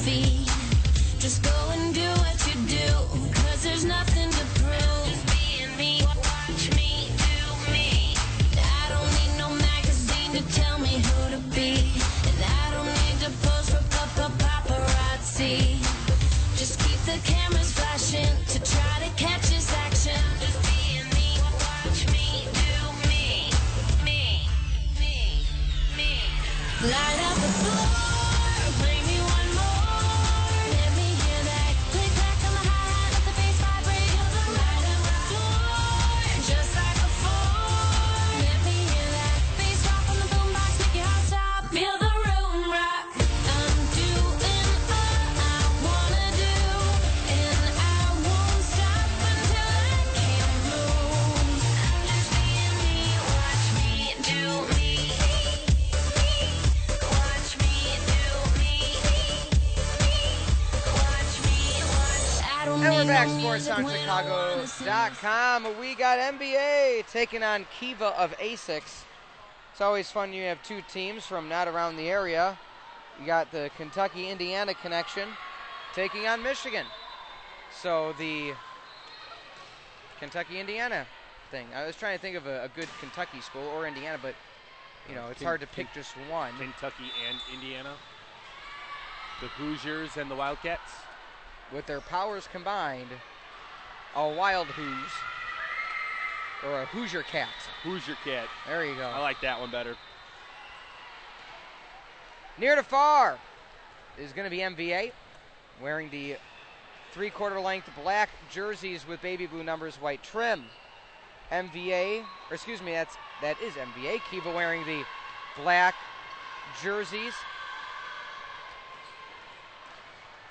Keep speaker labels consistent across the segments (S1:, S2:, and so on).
S1: feet. Wanna
S2: We got MVA taking on Kiva of Asics. It's always fun you have two teams from not around the area. You got the Kentucky Indiana connection taking on Michigan. So the Kentucky Indiana thing. I was trying to think of a, a good Kentucky school or Indiana, but you know, it's
S3: Ken-
S2: hard to
S3: Ken-
S2: pick just one.
S3: Kentucky and Indiana. The Hoosiers and the Wildcats.
S2: With their powers combined, a wild Hoos or a Hoosier Cat.
S3: Hoosier Cat.
S2: There you go.
S3: I like that one better.
S2: Near to far is going to be MVA, wearing the three-quarter length black jerseys with baby blue numbers, white trim. MVA, or excuse me, that's that is MVA. Kiva wearing the black jerseys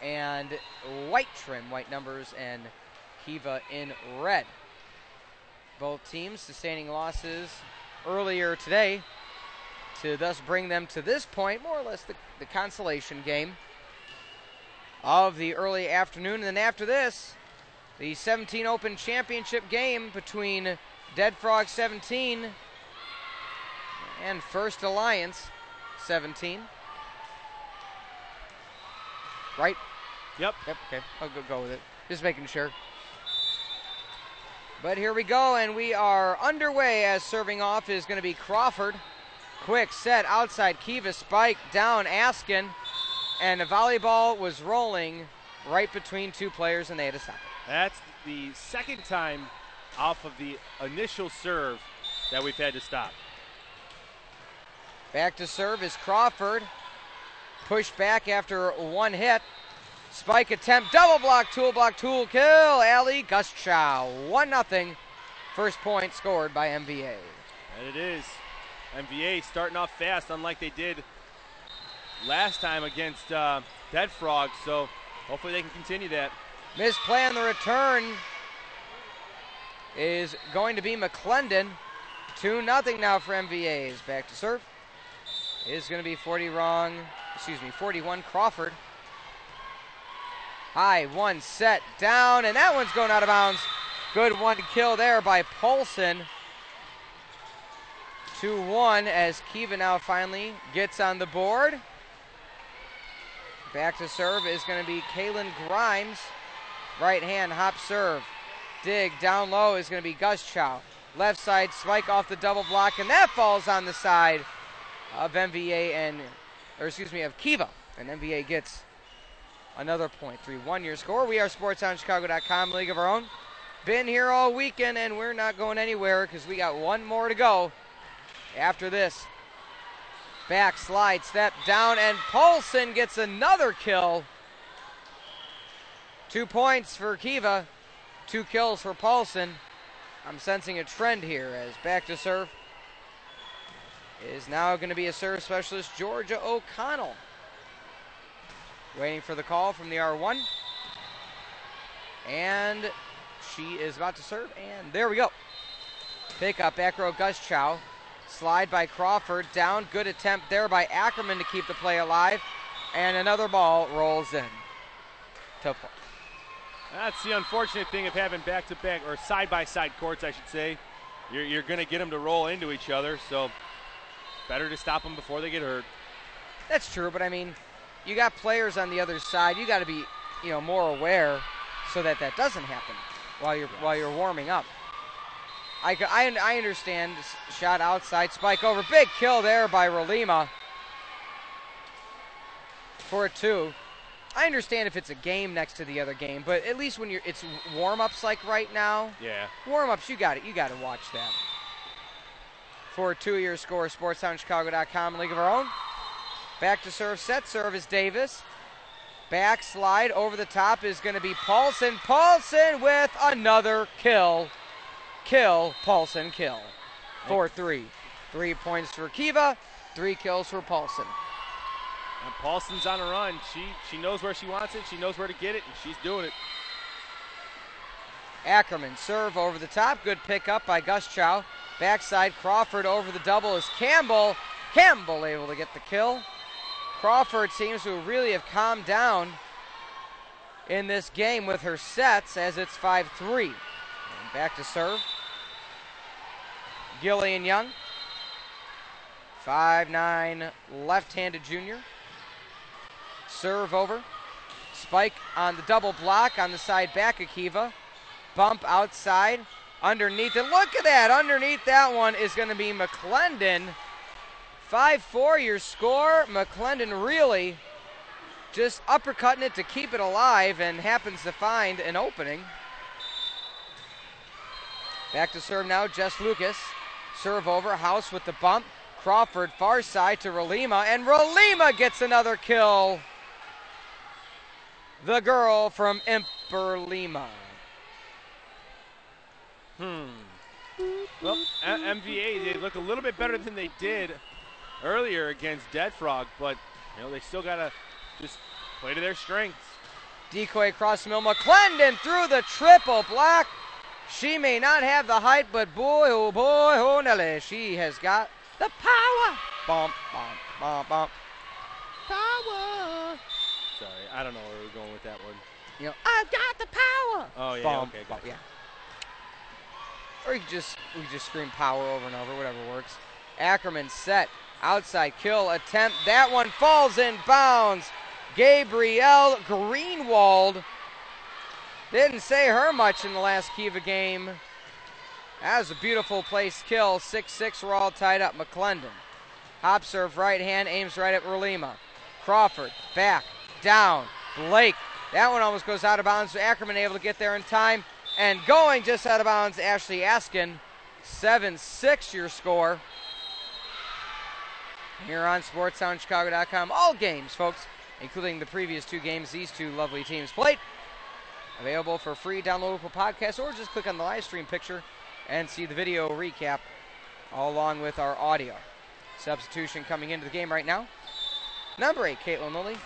S2: and white trim, white numbers, and Kiva in red. Both teams sustaining losses earlier today to thus bring them to this point, more or less the, the consolation game of the early afternoon. And then after this, the 17 Open Championship game between Dead Frog 17 and First Alliance 17. Right?
S3: Yep.
S2: Yep, okay. I'll go, go with it. Just making sure. But here we go, and we are underway as serving off is going to be Crawford. Quick set outside Kiva, spike down Askin, and the volleyball was rolling right between two players, and they had to stop it.
S3: That's the second time off of the initial serve that we've had to stop.
S2: Back to serve is Crawford. Pushed back after one hit. Spike attempt, double block, tool block, tool kill. Ali Guschow. 1 0. First point scored by MVA.
S3: And it is. MVA starting off fast, unlike they did last time against uh, Dead Frog. So hopefully they can continue that.
S2: Misplay on the return is going to be McClendon. 2 0 now for MVA. Is back to serve. Is going to be 40 wrong. Excuse me, 41 Crawford. High one set down, and that one's going out of bounds. Good one kill there by Paulson. 2 1 as Kiva now finally gets on the board. Back to serve is going to be Kalen Grimes. Right hand hop serve. Dig down low is going to be Guschow. Left side spike off the double block, and that falls on the side of MVA and, or excuse me, of Kiva. And MVA gets another point. 3 1 your score. We are SportsTownChicago.com, League of Our Own. Been here all weekend, and we're not going anywhere because we got one more to go after this. Back slide, step down, and Paulson gets another kill. Two points for Kiva, two kills for Paulson. I'm sensing a trend here as back to serve is now going to be a serve specialist, Georgia O'Connell. Waiting for the call from the R1. And she is about to serve, and there we go. Pick up back row Guschow. Slide by Crawford. Down. Good attempt there by Ackerman to keep the play alive. And another ball rolls in. To
S3: That's the unfortunate thing of having back to back or side by side courts, I should say. You're, you're going to get them to roll into each other, so better to stop them before they get hurt.
S2: That's true, but I mean, you got players on the other side. You got to be, you know, more aware so that that doesn't happen while you're while you're warming up. I I understand. Shot outside, spike over, big kill there by Rolima for a two. I understand if it's a game next to the other game, but at least when you're it's warm ups like right now,
S3: Yeah.
S2: warm ups, you got it. You got to watch that. For a two year score, SportsTownChicago.com, League of Our Own. Back to serve, set serve is Davis. Back slide over the top is going to be Paulson. Paulson with another kill. Kill, Paulson, kill. 4 3. Three points for Kiva, three kills for Paulson.
S3: And Paulson's on a run. She she knows where she wants it. She knows where to get it, and she's doing it.
S2: Ackerman serve over the top. Good pickup by Guschow. Backside Crawford over the double is Campbell. Campbell able to get the kill. Crawford seems to really have calmed down in this game with her sets as it's 5 3. Back to serve. Gillian Young. 5'9 left handed junior. Serve over. Spike on the double block on the side back of Kiva. Bump outside. Underneath it. Look at that. Underneath that one is going to be McClendon. 5 4 your score. McClendon really just uppercutting it to keep it alive and happens to find an opening. Back to serve now, Jess Lucas. Serve over, House with the bump. Crawford far side to Rolima, and Rolima gets another kill. The girl from Imperlima.
S3: Hmm. Well, MVA they look a little bit better than they did earlier against Dead Frog, but you know they still gotta just play to their strengths.
S2: Decoy across the middle. McClendon through the triple block. She may not have the height, but boy, oh boy, oh Nelly, she has got the power. Bump, bump, bump, bump.
S3: Power. Sorry, I don't know where we're going with that one.
S2: You know, I've got the power.
S3: Oh yeah,
S2: Bump,
S3: okay,
S2: bump,
S3: gotcha.
S2: yeah. Or you just we just scream power over and over, whatever works. Ackerman set outside kill attempt. That one falls in bounds. Gabrielle Greenwald didn't say her much in the last Kiva game. That was a beautiful place kill. 6-6, we're all tied up. McClendon. Hop serve right hand, aims right at Rolima. Crawford, back, down. Blake. That one almost goes out of bounds. Ackerman able to get there in time. And going just out of bounds, Ashley Askin. 7 6 your score. Here on SportsTownChicago.com. All games, folks, including the previous two games these two lovely teams played. Available for free downloadable podcast, or just click on the live stream picture and see the video recap along with our audio. Substitution coming into the game right now. Number eight, Caitlin Lilly.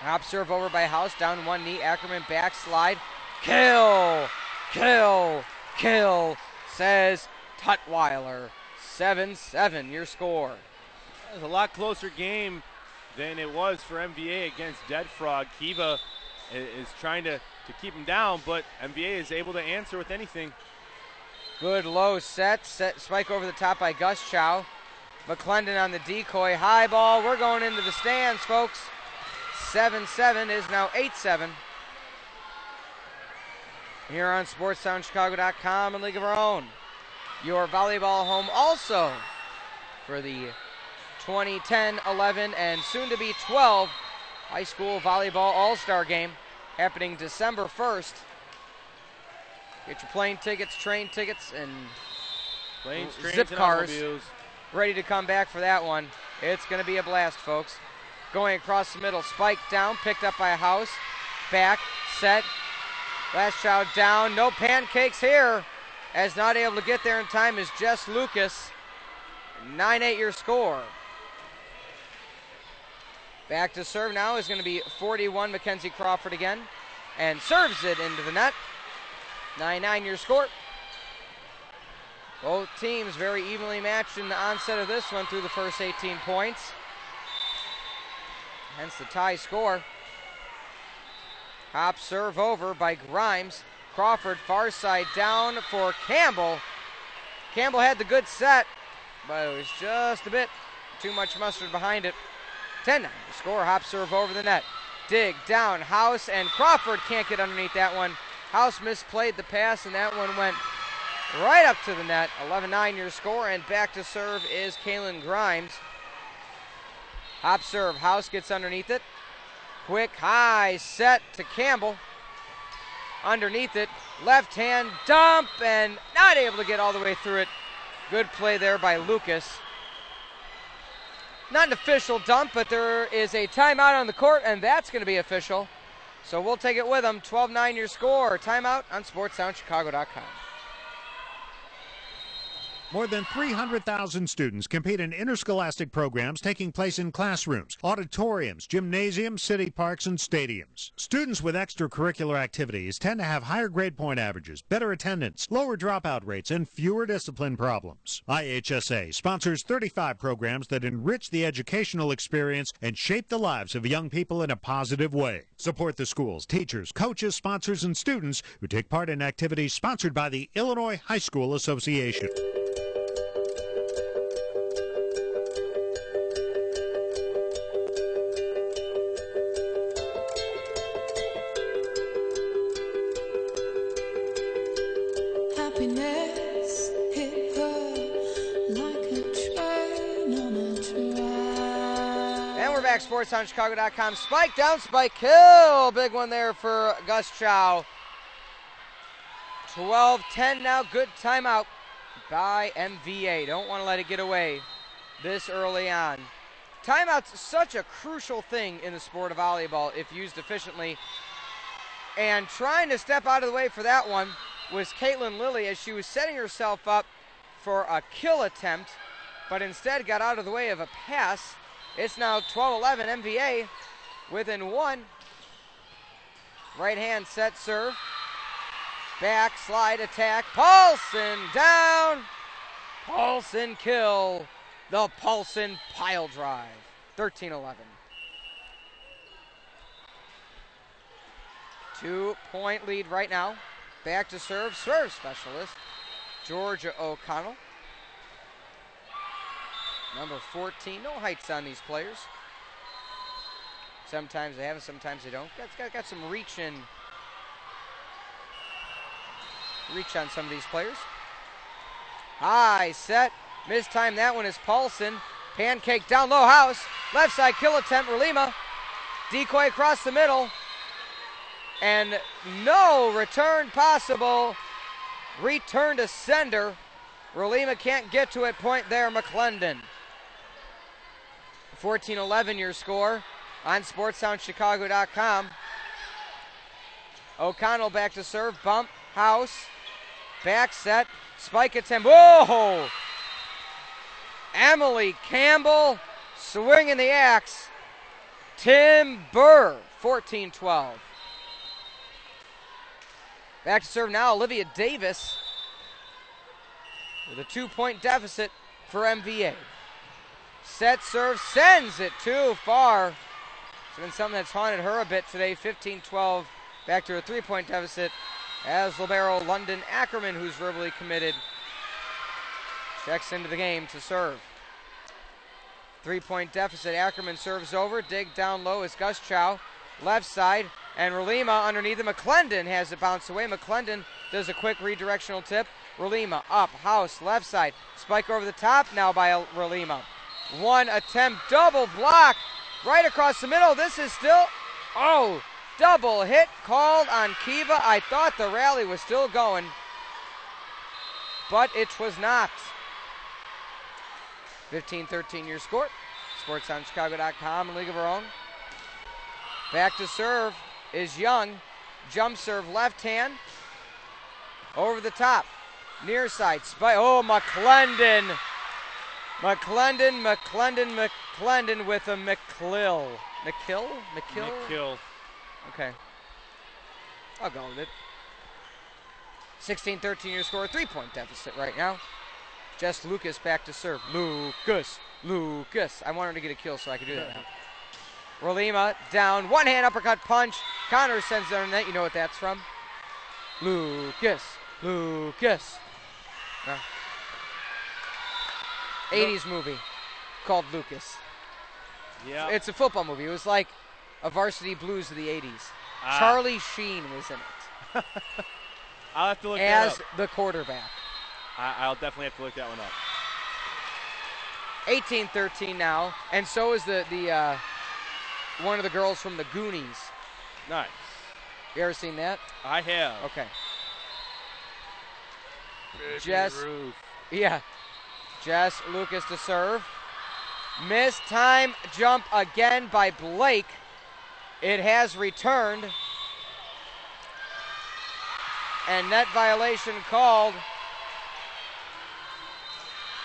S2: Hop serve over by House, down one knee. Ackerman backslide. Kill, kill, kill, says Tutwiler. 7 7, your score.
S3: It was a lot closer game than it was for MVA against Dead Frog. Kiva is trying to, to keep him down, but MVA is able to answer with anything.
S2: Good low set. set. Spike over the top by Guschow. McClendon on the decoy. High ball. We're going into the stands, folks. 7 7 is now 8 7. Here on SportsTownChicago.com and League of Our Own. Your volleyball home also for the 2010 11 and soon to be 12 high school volleyball all star game happening December 1st. Get your plane tickets, train tickets, and
S3: Planes,
S2: Zip cars. ready to come back for that one. It's going to be a blast, folks. Going across the middle, spike down, picked up by a house. Back, set. Last child down. No pancakes here. As not able to get there in time is Jess Lucas. 9 8 your score. Back to serve now is going to be 41 Mackenzie Crawford again. And serves it into the net. 9 9 your score. Both teams very evenly matched in the onset of this one through the first 18 points. Hence the tie score. Hop serve over by Grimes. Crawford far side down for Campbell. Campbell had the good set, but it was just a bit too much mustard behind it. 10 9. Score, hop serve over the net. Dig down, House, and Crawford can't get underneath that one. House misplayed the pass, and that one went right up to the net. 11 9 your score, and back to serve is Kalen Grimes. Hop serve, House gets underneath it. Quick high set to Campbell. Underneath it, left hand dump, and not able to get all the way through it. Good play there by Lucas. Not an official dump, but there is a timeout on the court, and that's going to be official. So we'll take it with them. 12 9 your score. Timeout on SportsTownChicago.com.
S4: More than 300,000 students compete in interscholastic programs taking place in classrooms, auditoriums, gymnasiums, city parks, and stadiums. Students with extracurricular activities tend to have higher grade point averages, better attendance, lower dropout rates, and fewer discipline problems. IHSA sponsors 35 programs that enrich the educational experience and shape the lives of young people in a positive way. Support the schools, teachers, coaches, sponsors, and students who take part in activities sponsored by the Illinois High School Association.
S1: Track.
S2: And we're back, SportsTownChicago.com. Spike down, spike kill. Big one there for Guschow. 12 10 now. Good timeout by MVA. Don't want to let it get away this early on. Timeout's such a crucial thing in the sport of volleyball if used efficiently. And trying to step out of the way for that one was Caitlin Lilly as she was setting herself up for a kill attempt, but instead got out of the way of a pass. It's now 12 11 MVA within one. Right hand set serve. Back slide attack. Paulson down. Paulson kill. The Paulson pile drive. 13 11. Two point lead right now. Back to serve. Serve specialist. Georgia O'Connell. Number 14. No heights on these players. Sometimes they have, sometimes they don't. Got, got, got some reach in. Reach on some of these players. High set. missed time that one is Paulson. Pancake down low house. Left side kill attempt. Rolima. Decoy across the middle. And no return possible. Return to sender. Rolima can't get to it. Point there, McClendon. 14 11 your score on SportsTownChicago.com. O'Connell back to serve. Bump. House. Back set. Spike attempt. Whoa! Emily Campbell swinging the axe. Tim Burr. 14 12. Back to serve now, Olivia Davis with a two point deficit for MVA. Set serve sends it too far. It's been something that's haunted her a bit today. 15 12, back to a three point deficit as Libero London Ackerman, who's verbally committed, checks into the game to serve. Three point deficit. Ackerman serves over. Dig down low is Guschow. Left side. And Rolima underneath it. McClendon has it bounce away. McClendon does a quick redirectional tip. Rolima up. House left side. Spike over the top now by Rolima. One attempt. Double block. Right across the middle. This is still. Oh. Double hit called on Kiva. I thought the rally was still going. But it was not. 15 13 your score. SportsTownChicago.com and League of Our Own. Back to serve is Young. Jump serve left hand. Over the top. Near side. Spike. Oh, McClendon. McClendon, McClendon, McClendon with a McClill. McKill? McKill?
S3: Kill.
S2: Okay. I'll go with it. 16 13 your score. Three point deficit right now. Jess Lucas back to serve. Lucas. Lucas. I wanted to get a kill so I could do that now. Rolima down. One hand uppercut punch. Connor sends it on net. You know what that's from? Lucas. Lucas. No. 80s movie called Lucas.
S3: Yeah.
S2: It's a football movie. It was like a Varsity Blues of the 80s.
S3: Ah.
S2: Charlie Sheen was in it
S3: I'll have to look that up.
S2: as the quarterback.
S3: I, I'll definitely have to look that one up.
S2: 18-13 now, and so is the the uh, one of the girls from the Goonies.
S3: Nice.
S2: You ever seen that?
S3: I have.
S2: Okay.
S3: Baby
S2: Jess-
S3: Ruth.
S2: Yeah. Jess Lucas to serve. Missed time jump again by Blake. It has returned. And net violation called.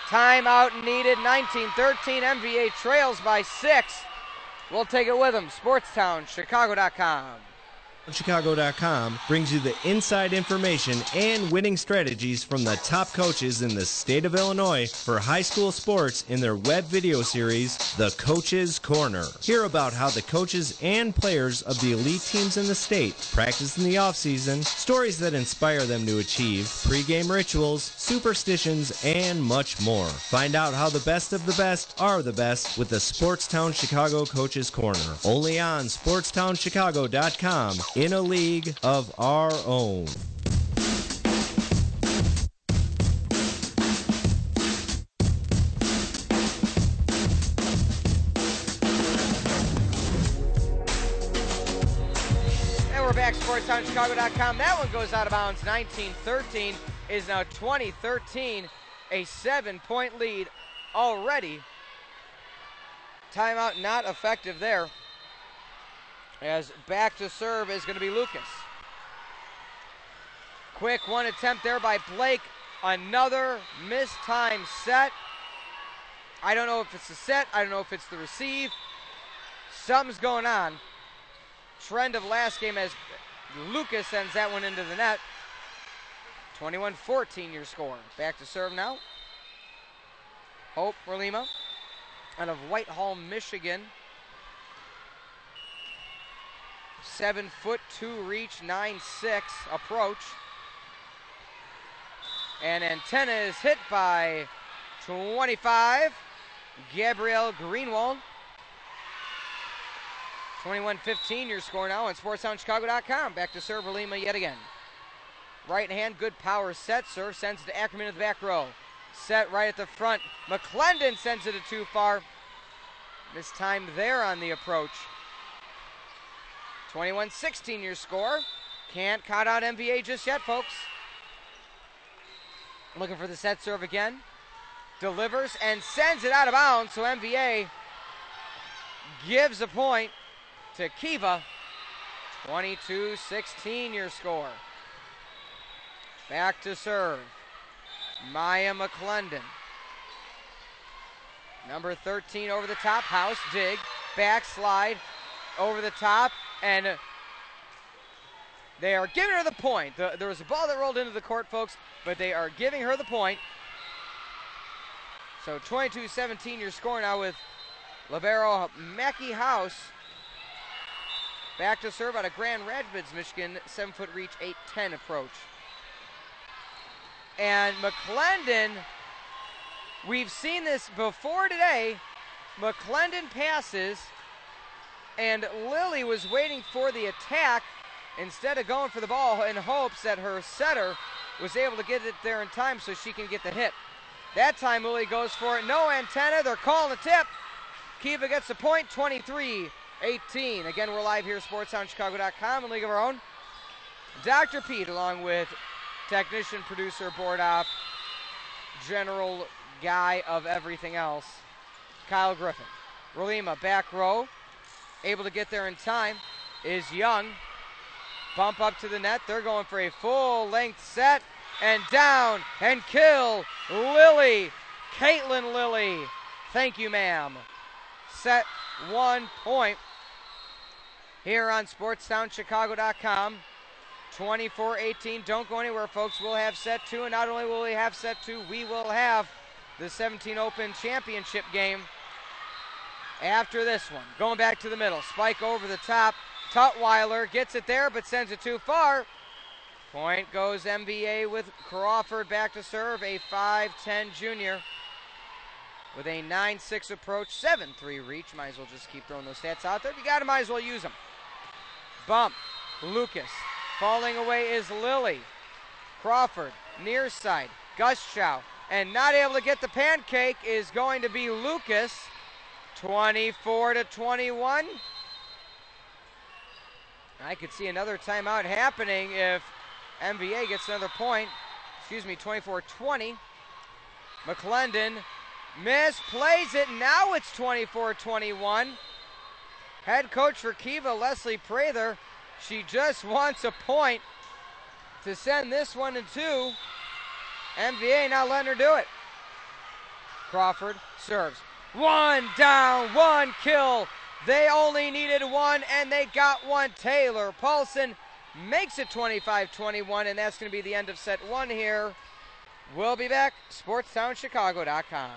S2: Timeout needed. 1913. MVA trails by six. We'll take it with them. Sportstown, Chicago.com.
S5: Brings you the inside information and winning strategies from the top coaches in the state of Illinois for high school sports in their web video series, The Coach's Corner. Hear about how the coaches and players of the elite teams in the state practice in the offseason, stories that inspire them to achieve, pregame rituals, superstitions, and much more. Find out how the best of the best are the best with the Sportstown Chicago Coach's Corner. Only on SportstownChicago.com in a league of our own.
S2: And we're back. That one goes out of bounds. 1913 is now 2013, a seven point lead already. Timeout not effective there. As back to serve is going to be Lucas. Quick one attempt there by Blake. Another missed time set. I don't know if it's the set, I don't know if it's the receive. Something's going on trend of last game as Lucas sends that one into the net. 21 14 your score. Back to serve now. Hope Rolima out of Whitehall, Michigan. Seven foot two reach, nine six approach. And antenna is hit by 25. Gabrielle Greenwald. 21-15 your score now on SportsTownChicago.com. Back to serve Lima yet again. Right hand, good power set. Serve sends it to Ackerman in the back row. Set right at the front. McClendon sends it to too far. Missed time there on the approach. 21-16 your score. Can't count out MVA just yet, folks. Looking for the set serve again. Delivers and sends it out of bounds. So MVA gives a point to Kiva. 22 16 your score. Back to serve. Maya McClendon. Number 13 over the top. House dig. Backslide over the top. And they are giving her the point. The- there was a ball that rolled into the court, folks, but they are giving her the point. So 22 17 your score now with Libero Mackey House. Back to serve out of Grand Rapids, Michigan. Seven foot reach, 8 10 approach. And McClendon, we've seen this before today. McClendon passes, and Lily was waiting for the attack instead of going for the ball in hopes that her setter was able to get it there in time so she can get the hit. That time Lily goes for it. No antenna. They're calling a tip. Kiva gets the point, 23 18. Again, we're live here at SportsTownChicago.com and League of Our Own. Dr. Pete, along with technician, producer, board op, general guy of everything else, Kyle Griffin. Rolima, back row, able to get there in time, is Young. Bump up to the net. They're going for a full length set and down and kill Lily, Caitlin Lilly. Thank you, ma'am. Set one point here on SportsTownChicago.com. 24 18. Don't go anywhere, folks. We'll have set two, and not only will we have set two, we will have the 17 Open Championship game after this one. Going back to the middle. Spike over the top. Tutwiler gets it there, but sends it too far. Point goes MVA with Crawford back to serve, a 5'10 junior. with a 9 6 approach, 7 3 reach. Might as well just keep throwing those stats out there. If you got it, might as well use them. Bump. Lucas. Falling away is Lilly. Crawford. Near side. Guschow. And not able to get the pancake is going to be Lucas. 24 to 21. I could see another timeout happening if MVA gets another point. Excuse me, 24 20. McClendon misplays it. Now it's 24 21. Head coach for Kiva, Leslie Prather, she just wants a point to send this one to two. MVA not letting her do it. Crawford serves. One down, one kill. They only needed one, and they got one. Taylor Paulson makes it 25 21, and that's going to be the end of set one here. We'll be back. SportsTownChicago.com.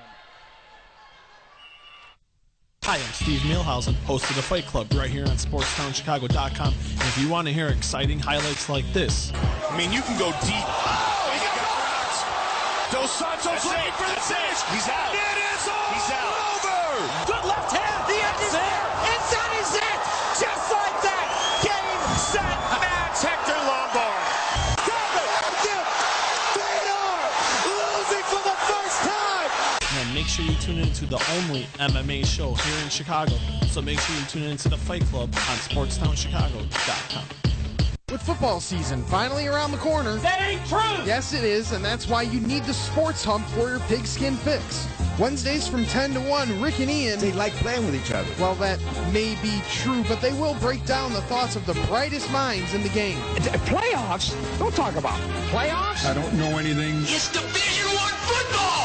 S6: Hi, I'm Steve Mielhausen, host of the Fight Club, right here on SportsTownChicago.com. And if you want to hear exciting highlights like this,
S7: I mean, you can go deep. Oh, he got rocked. Dos Santos looking for the finish. He's out. It is all
S8: He's out.
S7: over.
S8: Good left hand. The end is there. And that is it. Just like that. Game, set, match.
S7: Hector Lombard.
S8: losing for the first time.
S6: and make sure you tune into the only MMA show here in Chicago. So make sure you tune into the Fight Club on SportsTownChicago.com.
S9: With football season finally around the corner.
S8: That ain't true.
S9: Yes, it is, and that's why you need the Sports Hump for your pigskin fix. Wednesdays from 10 to 1, Rick and Ian.
S10: They like playing with each other.
S9: Well, that may be true, but they will break down the thoughts of the brightest minds in the game.
S8: Playoffs? Don't talk about playoffs.
S10: I don't know anything.
S8: It's Division One football.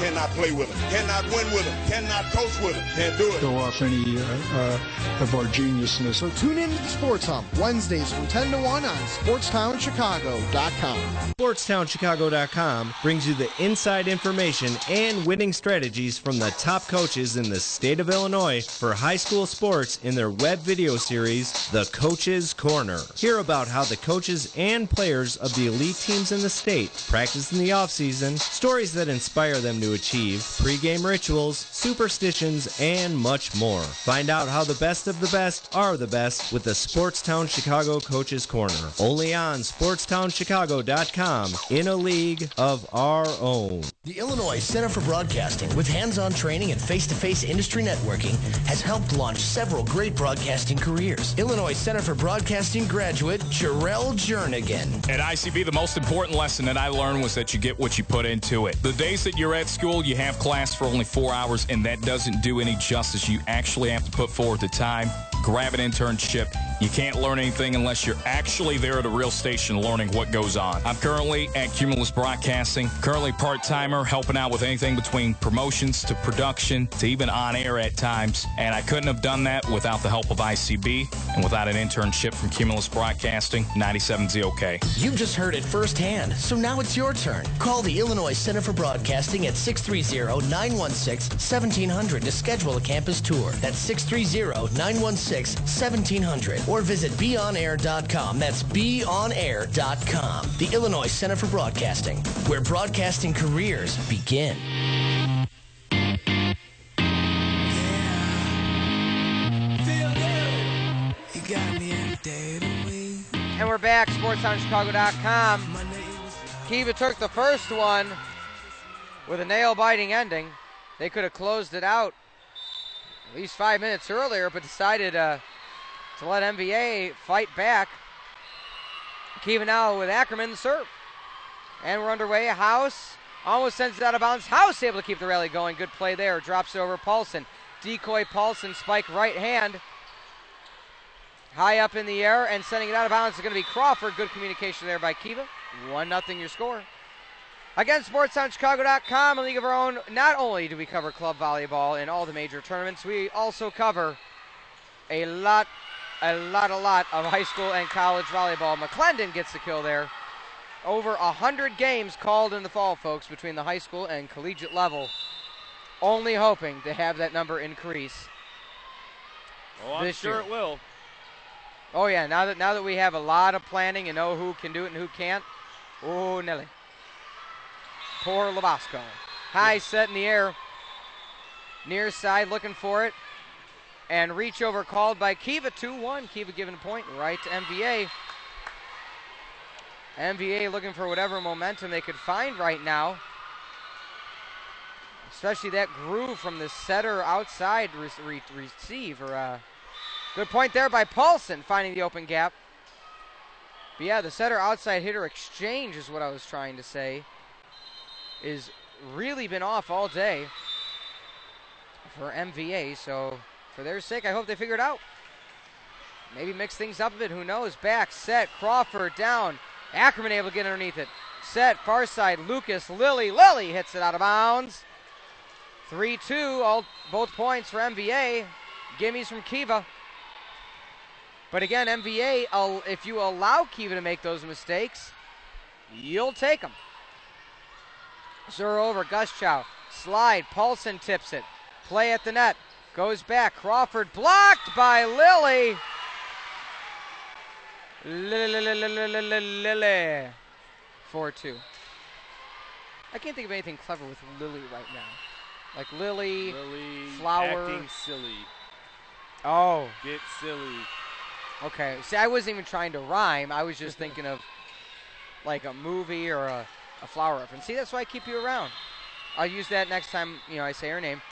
S7: Cannot play with him. Cannot win with him. Cannot coach with him. Can't do it.
S10: Show off any uh, uh, of our geniusness.
S9: So tune in to the Sports Hump Wednesdays from 10 to 1 on SportsTownChicago.com.
S5: SportsTownChicago.com brings you the inside information and winning strategies from the top coaches in the state of Illinois for high school sports in their web video series, The Coach's Corner. Hear about how the coaches and players of the elite teams in the state practice in the offseason, stories that inspire them to achieve, pregame rituals, superstitions, and much more. Find out how the best of the best are the best with the Sportstown Chicago Coaches Corner. Only on SportsTownChicago.com in a league of our own.
S11: The Illinois Center for Broadcasting, with hands-on training and face-to-face industry networking, has helped launch several great broadcasting careers. Illinois Center for Broadcasting graduate Jarrell Jernigan.
S12: At ICB, the most important lesson that I learned was that you get what you put into it. The days that you're at school, you have class for only four hours, and that doesn't do any justice. You actually have to put forward the time, grab an internship. You can't learn anything unless you're actually there at a real station learning what goes on. I'm currently at Cumulus Broadcasting, currently part-timer, helping out with anything between promotions to production to even on air at times. And I couldn't have done that without the help of ICB and without an internship from Cumulus Broadcasting, 97 ZOK.
S11: You've just heard it firsthand, so now it's your turn. Call the Illinois Center for Broadcasting at 630-916-1700 to schedule a campus tour. That's 630-916-1700 or visit beonair.com. That's beonair.com. The Illinois Center for Broadcasting, where broadcasting careers begin.
S2: And we're back, SportsTownChicago.com. Kiva took the first one with a nail-biting ending. They could have closed it out at least five minutes earlier, but decided uh, to let MVA fight back. Kiva now with Ackerman serve. And we're underway. House almost sends it out of bounds. House able to keep the rally going. Good play there. Drops it over Paulson. Decoy Paulson, spike right hand. High up in the air and sending it out of bounds is going to be Crawford. Good communication there by Kiva. 1 0 your score. Again, SportsTownChicago.com, a league of our own. Not only do we cover club volleyball in all the major tournaments, we also cover a lot, a lot, a lot of high school and college volleyball. McClendon gets the kill there. Over 100 games called in the fall, folks, between the high school and collegiate level. Only hoping to have that number increase.
S3: Oh, I'm sure
S2: year.
S3: it will.
S2: Oh yeah, now that now that we have a lot of planning and know who can do it and who can't. Oh Nelly. Poor Labasco. High set in the air. Near side looking for it. And reach over called by Kiva 2 1. Kiva giving a point right to MVA. MVA looking for whatever momentum they could find right now. Especially that groove from the setter outside re- re- receive. Or, uh, good point there by Paulson finding the open gap. But yeah, the setter outside hitter exchange is what I was trying to say. Is really been off all day for MVA. So for their sake, I hope they figure it out. Maybe mix things up a bit. Who knows? Back, set, Crawford down. Ackerman able to get underneath it. Set, far side, Lucas, Lilly. Lilly hits it out of bounds. 3 2, all both points for MVA. Gimmies from Kiva. But again, MVA, if you allow Kiva to make those mistakes, you'll take them. Zur over, Guschow. Slide, Paulson tips it. Play at the net. Goes back. Crawford blocked by Lilly. Lily. 4 2. I can't think of anything clever with Lily right now. Like Lily,
S3: Lily
S2: flower.
S3: acting silly.
S2: Oh,
S3: Get silly.
S2: okay. See, I wasn't even trying to rhyme. I was just thinking of like a movie or a, a flower reference. See, that's why I keep you around. I'll use that next time, you know, I say her name.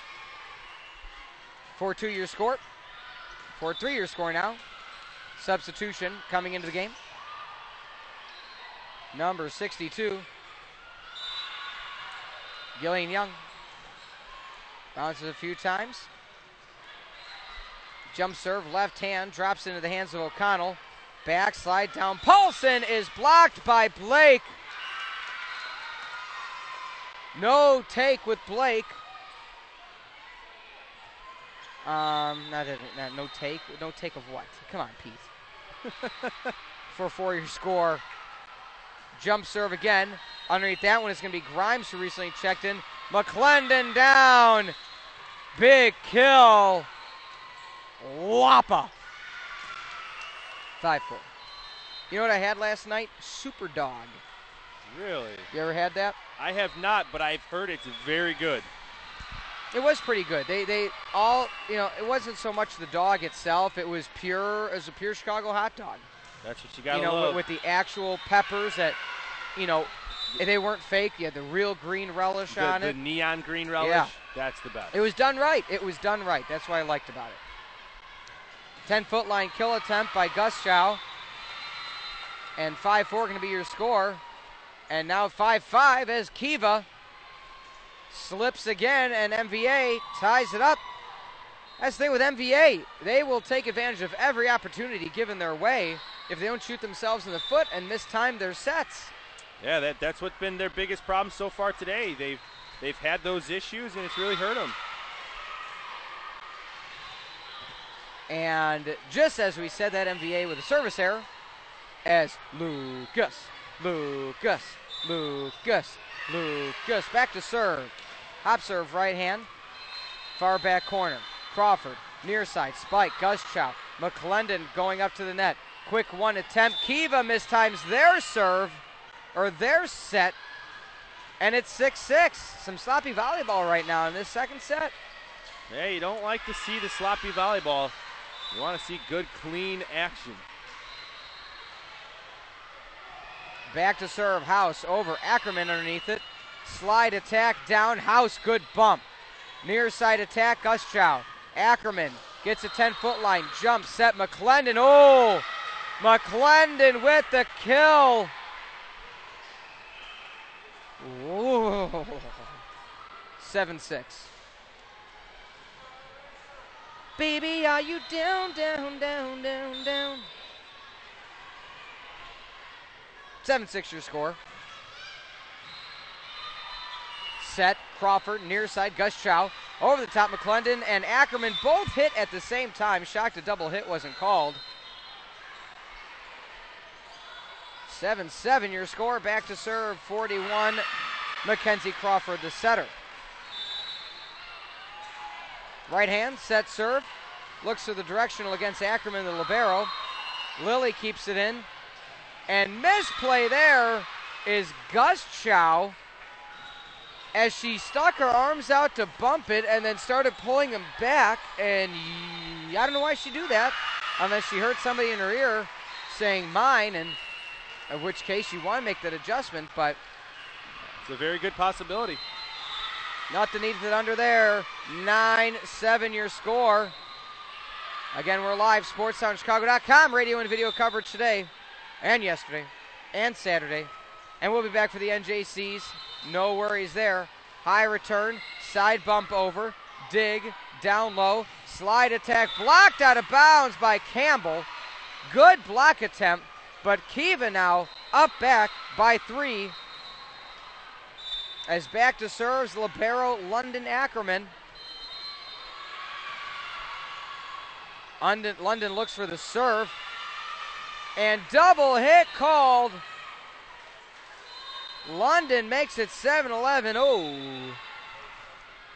S2: 4 2 your score. 4 3 your score now. Substitution coming into the game. Number 62. Gillian Young. Bounces a few times. Jump serve, left hand, drops into the hands of O'Connell. Backslide down. Paulson is blocked by Blake. No take with Blake. Um, not, not no take. No take of what? Come on, Pete. For four your score. Jump serve again. Underneath that one is going to be Grimes, who recently checked in. McClendon down. Big kill. Wappa. 5 4. You know what I had last night? Super Dog.
S3: Really?
S2: You ever had that?
S3: I have not, but I've heard it's very good.
S2: It was pretty good. They they all you know it wasn't so much the dog itself. It was pure as a pure Chicago hot dog.
S3: That's what you got
S2: you know
S3: love.
S2: with, with the actual peppers that you know they weren't fake. You had the real green relish
S3: the,
S2: on
S3: the
S2: it.
S3: The neon green relish.
S2: Yeah.
S3: That's the best.
S2: It was done right. It was done right. That's what I liked about it. 10 foot line kill attempt by Guschow. And 5 4 going to be your score. And now 5 5 as Kiva slips again, and MVA ties it up. That's the thing with MVA. They will take advantage of every opportunity given their way if they don't shoot themselves in the foot and mistime their sets.
S3: Yeah, that, that's what's been their biggest problem so far today. They've they've had those issues, and it's really hurt them.
S2: And just as we said that MVA with a service error, as Lucas, Lucas, Lucas, Lucas back to serve. Hop serve right hand, far back corner. Crawford, near side, spike, Guschow, McClendon going up to the net. Quick one attempt. Kiva mistimes their serve, or their set, and it's 6 6. Some sloppy volleyball right now in this second set.
S3: Hey, you don't like to see the sloppy volleyball. You want to see good, clean action.
S2: Back to serve. House over. Ackerman underneath it. Slide attack down. House. Good bump. Near side attack. Guschow. Ackerman gets a 10 foot line. Jump set. McClendon. Oh! McClendon with the kill. Whoa. 7 6. Baby, are you down, down, down, down, down? 7 6 your score. Set, Crawford, near side, Guschow. Over the top, McClendon and Ackerman both hit at the same time. Shocked a double hit wasn't called. 7 7 your score. Back to serve, 41. Mackenzie Crawford, the setter. Right hand, set serve. Looks to the directional against Ackerman, the Libero. Lilly keeps it in. And misplay there is Gus Chow. as she stuck her arms out to bump it and then started pulling them back. And I don't know why she'd do that, unless she heard somebody in her ear saying mine, and in which case you want to make that adjustment. But
S3: It's a very good possibility.
S2: nothing needed under there. 9 7 your score. Again, we're live, sportstownchicago.com, radio and video coverage today and yesterday and Saturday. And we'll be back for the NJCs. No worries there. High return, side bump over, dig, down low, slide attack, blocked out of bounds by Campbell. Good block attempt, but Kiva now up back by three. As back to serves Libero London Ackerman. London, London looks for the serve. And double hit called. London makes it 7 11. Oh.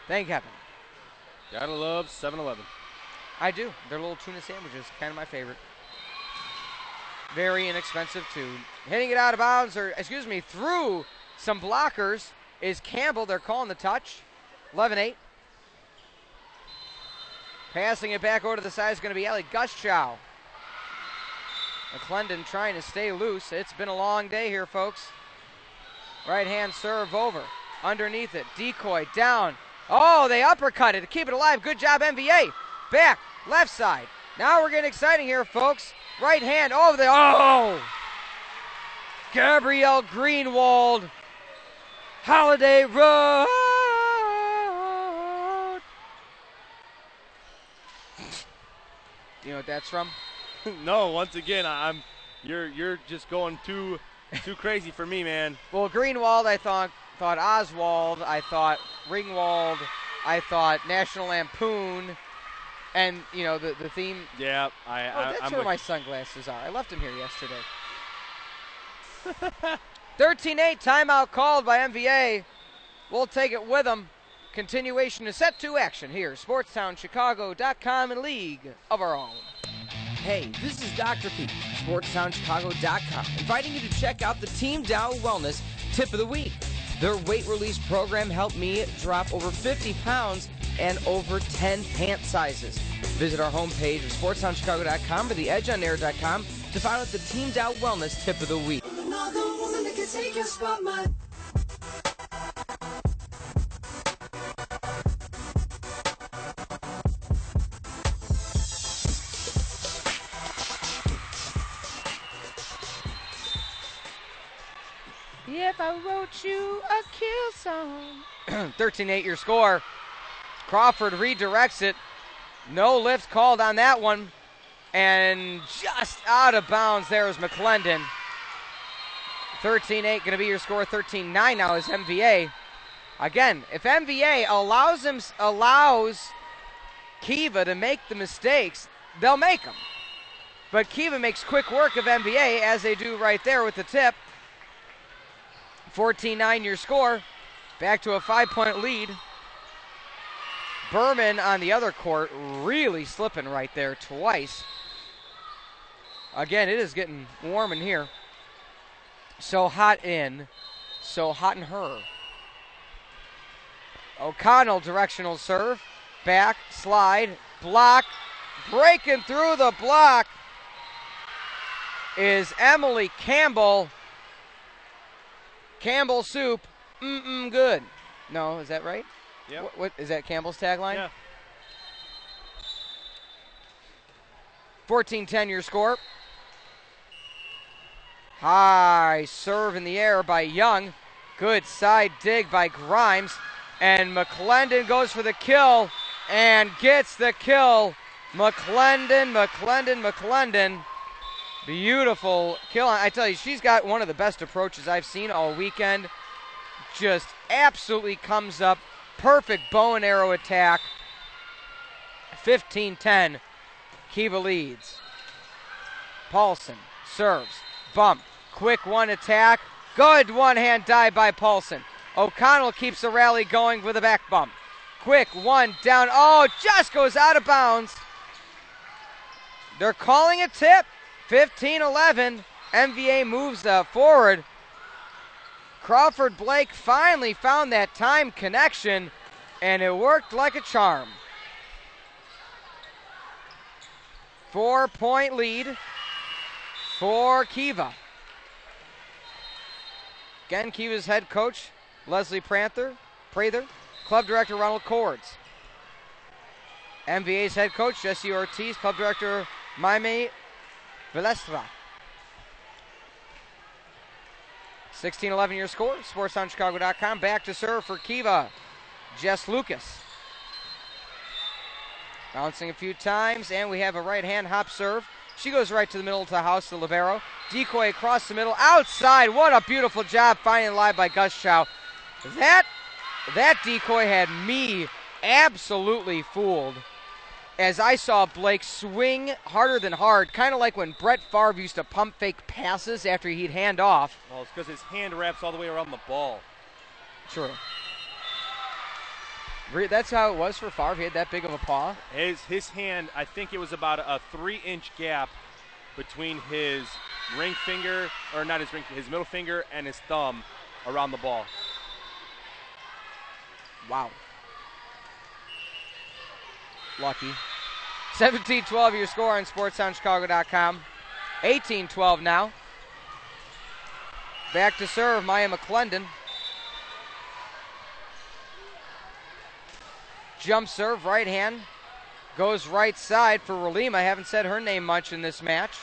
S2: Thank heaven.
S3: Gotta love 7 Eleven.
S2: I do. Their little tuna sandwiches, kind of my favorite. Very inexpensive too. Hitting it out of bounds, or excuse me, through some blockers is Campbell. They're calling the touch. 11 8. Passing it back over to the side is going to be Ellie Guschow. McClendon trying to stay loose. It's been a long day here, folks. Right hand serve over. Underneath it. Decoy down. Oh, they uppercut it to keep it alive. Good job, MVA. Back, left side. Now we're getting exciting here, folks. Right hand over the. Oh! Gabrielle Greenwald. Holiday Road. You know what that's from?
S3: no, once again, I'm you're you're just going too too crazy for me, man.
S2: Well, Greenwald, I thought thought Oswald, I thought Ringwald, I thought National Lampoon, and you know the the theme.
S3: Yeah, I,
S2: Oh,
S3: I
S2: that's
S3: I'm
S2: where
S3: with
S2: my sunglasses are. I left them here yesterday. 13-8 timeout called by MVA. We'll take it with them. Continuation is set to action here. SportstownChicago.com and League of Our Own.
S13: Hey, this is Dr. Pete, SportsTownChicago.com, inviting you to check out the Team Dow Wellness Tip of the Week. Their weight release program helped me drop over 50 pounds and over 10 pant sizes. Visit our homepage of SportsTownChicago.com or theedgeonair.com to find out the Team Dow Wellness Tip of the Week.
S2: If I wrote you a kill song. 13 8 your score. Crawford redirects it. No lift called on that one. And just out of bounds there is McClendon. 13 8 going to be your score. 13 9 now is MVA. Again, if MVA allows him, allows Kiva to make the mistakes, they'll make them. But Kiva makes quick work of MVA as they do right there with the tip. 14 9 your score. Back to a five point lead. Berman on the other court really slipping right there twice. Again, it is getting warm in here. So hot in, so hot in her. O'Connell directional serve. Back, slide, block. Breaking through the block is Emily Campbell. Campbell soup, mm-mm good. No, is that right?
S3: Yeah.
S2: What, what is that Campbell's tagline?
S3: Yeah.
S2: 14-10 your score. High serve in the air by Young. Good side dig by Grimes. And McClendon goes for the kill and gets the kill. McClendon, McClendon, McClendon. Beautiful kill. I tell you, she's got one of the best approaches I've seen all weekend. Just absolutely comes up. Perfect bow and arrow attack. 15 10. Kiva leads. Paulson serves. Bump. Quick one attack. Good one hand dive by Paulson. O'Connell keeps the rally going with a back bump. Quick one down. Oh, just goes out of bounds. They're calling a tip. 15 11. MVA moves uh, forward. Crawford Blake finally found that time connection, and it worked like a charm. Four point lead for Kiva. Again, Kiva's head coach, Leslie Prather, Prather, club director Ronald Cords. MVA's head coach, Jesse Ortiz, club director, Maime Velestra. 16 11 your score, sportstownchicago.com. Back to serve for Kiva, Jess Lucas. Bouncing a few times, and we have a right hand hop serve. She goes right to the middle to the house, the Libero. Decoy across the middle, outside. What a beautiful job finding live by Guschow. That, that decoy had me absolutely fooled as I saw Blake swing harder than hard, kind of like when Brett Favre used to pump fake passes after he'd hand off.
S3: Well, it's because his hand wraps all the way around the ball.
S2: True. That's how it was for Favre. He had that big of a paw.
S3: His his hand, I think it was about a three inch gap between his ring finger, or not his ring, his middle finger and his thumb around the ball.
S2: Wow. Lucky. 17 12 your score on SportsTownChicago.com. 18 12 now. Back to serve, Maya McClendon. Jump serve, right hand. Goes right side for Rolima. I haven't said her name much in this match.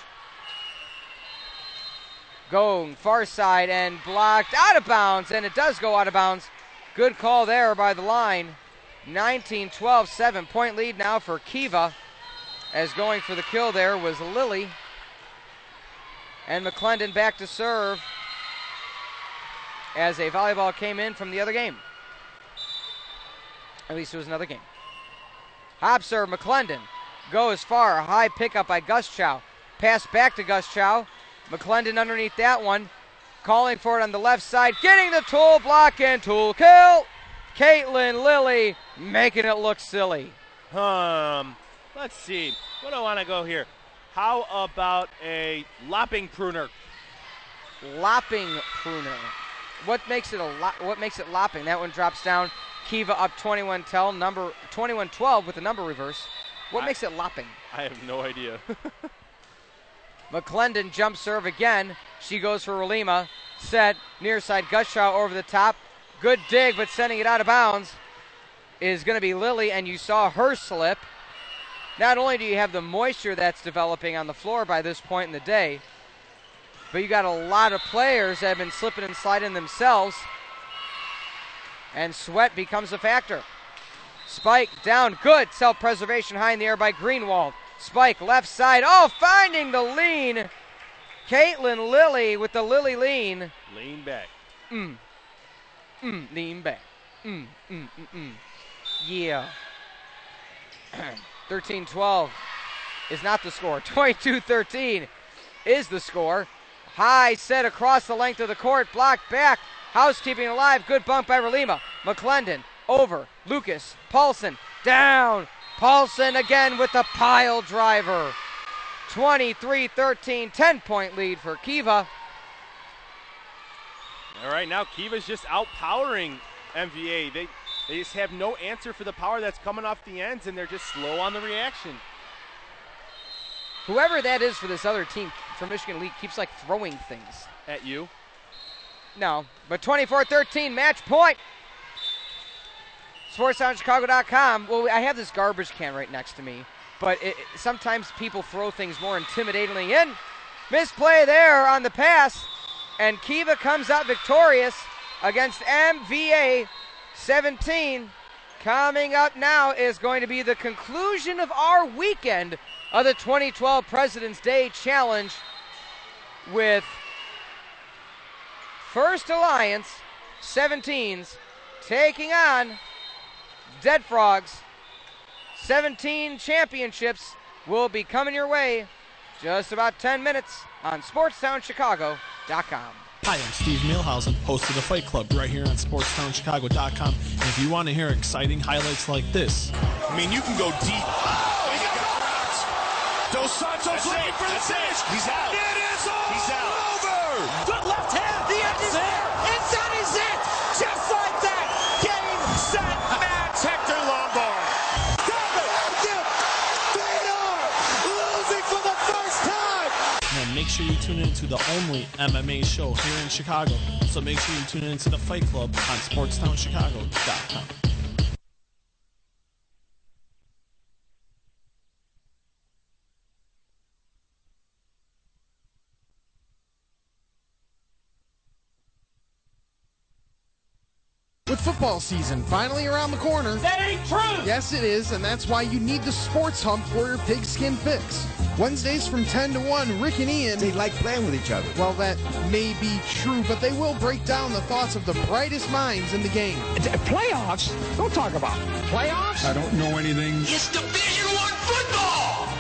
S2: Going far side and blocked out of bounds, and it does go out of bounds. Good call there by the line. 19 12, seven point lead now for Kiva. As going for the kill there was Lilly. And McClendon back to serve as a volleyball came in from the other game. At least it was another game. Hop serve, McClendon goes far. High pickup by Guschow. Pass back to Guschow. McClendon underneath that one. Calling for it on the left side. Getting the tool block and tool kill. Caitlin Lilly making it look silly.
S3: Um, let's see. What do I want to go here? How about a lopping pruner?
S2: Lopping pruner. What makes it a lo- what makes it lopping? That one drops down. Kiva up 21 12 number 21 12 with the number reverse. What
S3: I-
S2: makes it lopping?
S3: I have no idea.
S2: McClendon jump serve again. She goes for Rolima. Set near side Guschow over the top. Good dig, but sending it out of bounds is going to be Lilly, and you saw her slip. Not only do you have the moisture that's developing on the floor by this point in the day, but you got a lot of players that have been slipping and sliding themselves, and sweat becomes a factor. Spike down, good self preservation high in the air by Greenwald. Spike left side, oh, finding the lean. Caitlin Lilly with the Lily lean.
S3: Lean back.
S2: Mm. Mm, lean back. Mm, mm, mm, mm. Yeah. 13 12 is not the score. 22 13 is the score. High set across the length of the court, blocked back. Housekeeping alive. Good bump by Rolima. McClendon over. Lucas. Paulson down. Paulson again with the pile driver. 23 13, 10 point lead for Kiva.
S3: All right, now Kiva's just outpowering MVA. They they just have no answer for the power that's coming off the ends, and they're just slow on the reaction.
S2: Whoever that is for this other team for Michigan League keeps like throwing things.
S3: At you.
S2: No, but 24 13, match point. SportsTownChicago.com. Well, I have this garbage can right next to me, but it, it- sometimes people throw things more intimidatingly in. Misplay there on the pass, and Kiva comes out victorious against MVA 17. Coming up now is going to be the conclusion of our weekend of the 2012 President's Day Challenge with First Alliance 17s taking on Dead Frogs. 17 championships will be coming your way just about 10 minutes on SportsTownChicago.com.
S6: Hi, I'm Steve Mielhausen, host of the Fight Club, right here on SportsTownChicago.com. And if you want to hear exciting highlights like this,
S7: I mean, you can go deep. Oh, he got rocked. Dos Santos looking for the finish. He's out.
S6: Tune in to the only MMA show here in Chicago. So make sure you tune in to the Fight Club on SportsTownChicago.com.
S9: With football season finally around the corner.
S8: That ain't true!
S9: Yes, it is, and that's why you need the Sports Hump for your pigskin fix. Wednesdays from 10 to 1, Rick and Ian.
S10: They like playing with each other.
S9: Well, that may be true, but they will break down the thoughts of the brightest minds in the game.
S8: Playoffs? Don't talk about playoffs.
S10: I don't know anything.
S7: It's Division One football.